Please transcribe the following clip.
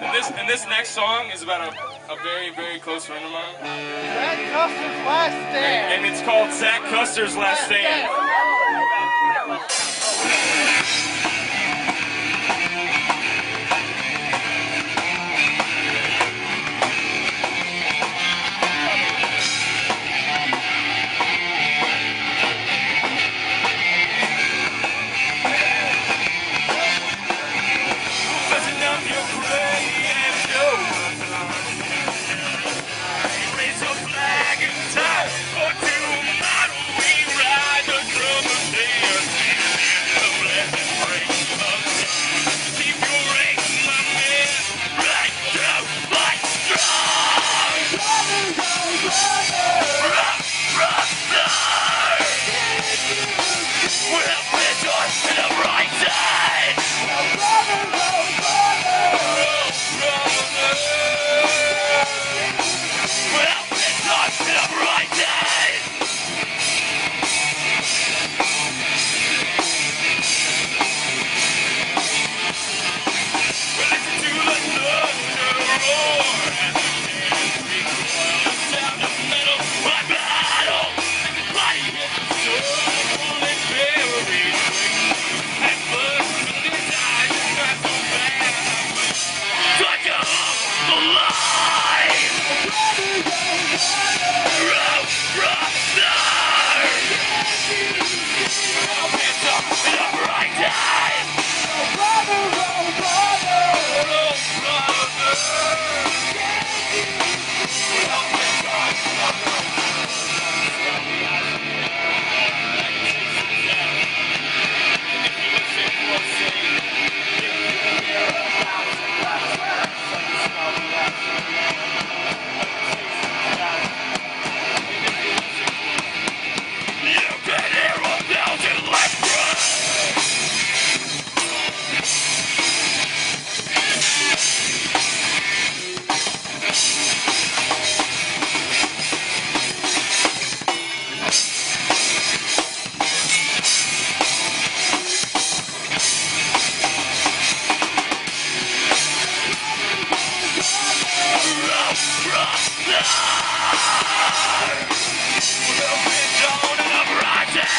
And this, and this next song is about a, a very, very close friend of mine. Zach Custer's Last Stand. And, and it's called Zach Custer's Last Stand. Well, I've and I'm rising.